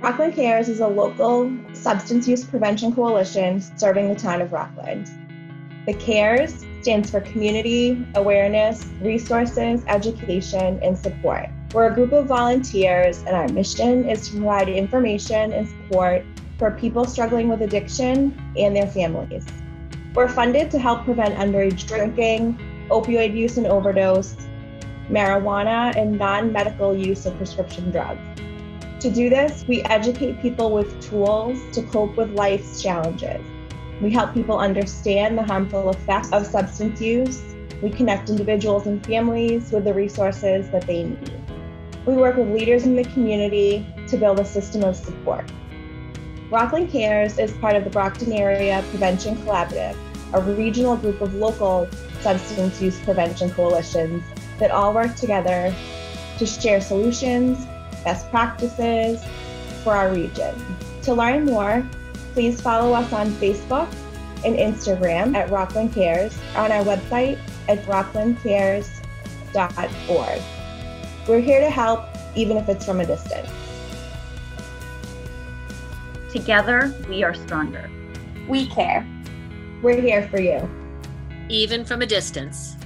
Rockland Cares is a local substance use prevention coalition serving the town of Rockland. The CARES stands for Community, Awareness, Resources, Education, and Support. We're a group of volunteers, and our mission is to provide information and support for people struggling with addiction and their families. We're funded to help prevent underage drinking, opioid use and overdose, marijuana, and non medical use of prescription drugs. To do this, we educate people with tools to cope with life's challenges. We help people understand the harmful effects of substance use. We connect individuals and families with the resources that they need. We work with leaders in the community to build a system of support. Rockland Cares is part of the Brockton Area Prevention Collaborative, a regional group of local substance use prevention coalitions that all work together to share solutions, best practices for our region. To learn more, please follow us on Facebook and Instagram at Rockland Cares, on our website at rocklandcares.org. We're here to help, even if it's from a distance. Together, we are stronger. We care. We're here for you. Even from a distance.